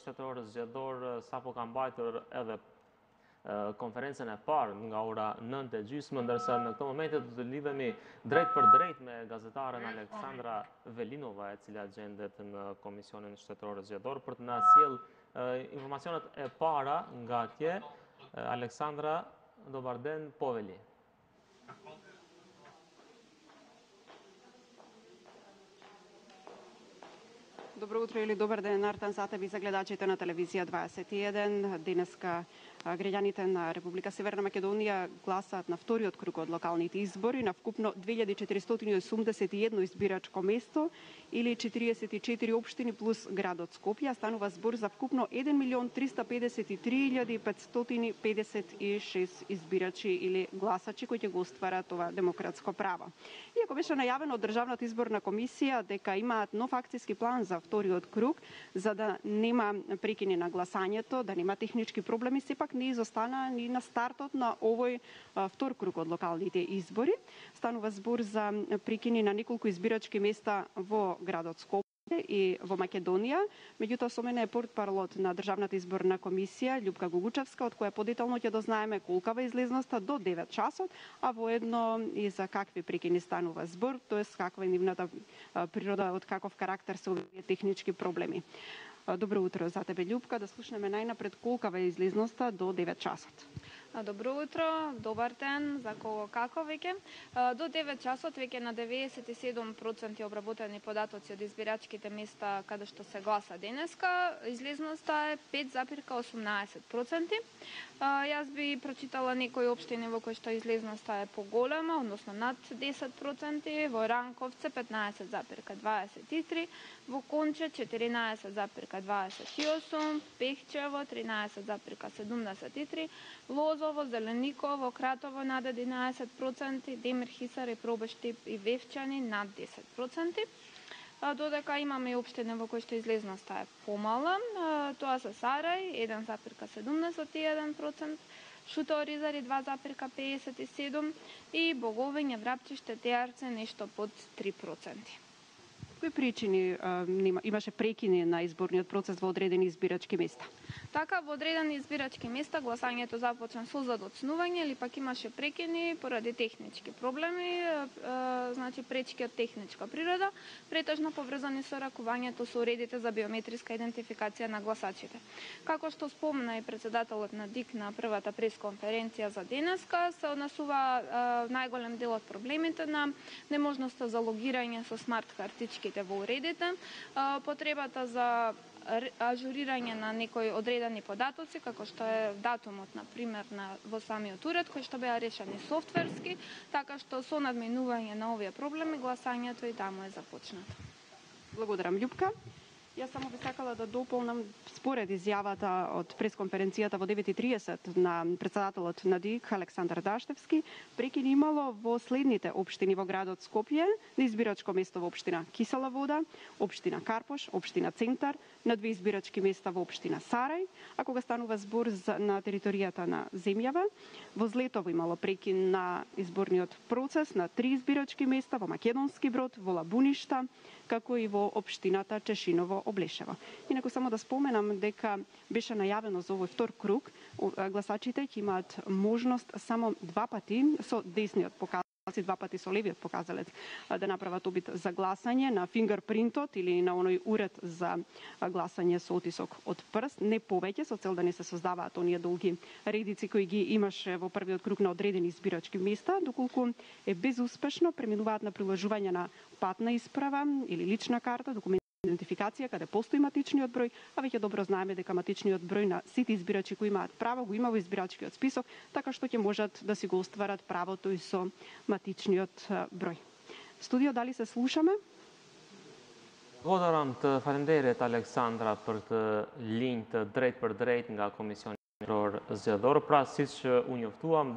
shtetor zgjedhor sapo ka mbajtur edhe konferencën e parë nga ora 9 e gjysmë, ndërsa në këto momente të të lidhemi drejt për drejt me gazetaren Aleksandra Velinova, e cila gjendet në Komisionin Shtetëror Zgjedhor, për të në asjel informacionet e para nga tje, Aleksandra Dobarden Poveli. Добро утро или добар ден, Артан Сатеви за гледачите на телевизија 21. Денеска граѓаните на Република Северна Македонија гласаат на вториот круг од локалните избори на вкупно 2481 избирачко место или 44 општини плюс градот Скопје, станува збор за вкупно 1 милион 353.556 избирачи или гласачи кои ќе го остварат ова демократско право. Иако беше најавено од Државната изборна комисија дека имаат нов акцијски план за вториот круг, за да нема прекини на гласањето, да нема технички проблеми, сепак не изостана ни на стартот на овој втор круг од локалните избори. Станува збор за прикини на неколку избирачки места во градот Скопје и во Македонија. Меѓутоа со мене е портпарлот на Државната изборна комисија Љупка Гугучевска, од која подетално ќе дознаеме колкава излезноста до 9 часот, а воедно и за какви прикини станува збор, тоест каква е нивната природа, од каков карактер се овие технички проблеми. Добро утро за тебе, Љупка. Да слушнеме најнапред колкава е излезноста до 9 часот. Добро утро, добар ден, за кого како веќе. До 9 часот веќе на 97% обработени податоци од избирачките места каде што се гласа денеска. Излезноста е 5,18%. Јас би прочитала некои општини во кои што излезноста е поголема, односно над 10%, во Ранковце 15,23%, во Конче 14,28%, Пехчево 13,73%, Лозо Лозово, Зелениково, Кратово над 11%, Демир Хисар и Пробештип и Вевчани над 10%. Додека имаме и општини во кои што излезноста е помала, тоа се Сарај 1,71%, шуторизари 2,57% и Боговење Врапчиште Теарце нешто под 3% какви причини имаше прекини на изборниот процес во одредени избирачки места? Така, во одредени избирачки места гласањето започна со задоцнување или пак имаше прекини поради технички проблеми, значи пречки од техничка природа, претежно поврзани со ракувањето со уредите за биометриска идентификација на гласачите. Како што спомна и председателот на ДИК на првата пресконференција за денеска, се однесува најголем дел од проблемите на неможноста за логирање со смарт картички грешките во уредите, потребата за ажурирање на некои одредени податоци, како што е датумот, на пример, на, во самиот уред, кој што беа решени софтверски, така што со надменување на овие проблеми, гласањето и таму е започнато. Благодарам, Љупка. Јас само би сакала да дополнам според изјавата од пресконференцијата во 9:30 на председателот на ДИК Александар Даштевски, прекин имало во следните општини во градот Скопје, на избирачко место во општина Кисела вода, општина Карпош, општина Центар, на две избирачки места во општина Сарај, а кога станува збор за, на територијата на земјава, во Злетово имало прекин на изборниот процес на три избирачки места во Македонски брод, во Лабуништа, како и во општината Чешиново Облешево. Инаку само да споменам дека беше најавено за овој втор круг, гласачите ќе имаат можност само два пати со десниот показ си два пати со левиот показалец да направат обид за гласање на фингерпринтот или на оној уред за гласање со отисок од прст, не повеќе со цел да не се создаваат оние долги редици кои ги имаше во првиот круг на одредени избирачки места, доколку е безуспешно преминуваат на приложување на патна исправа или лична карта, документ идентификација каде постои матичниот број, а веќе добро знаеме дека матичниот број на сите избирачи кои имаат право го има во избирачкиот список, така што ќе можат да си го остварат правото и со матичниот број. Студио, дали се слушаме? Благодарам të falenderit Aleksandra për të linjë të drejt për drejt nga Komisioni Zgjedhor. Pra, siç u njoftuam,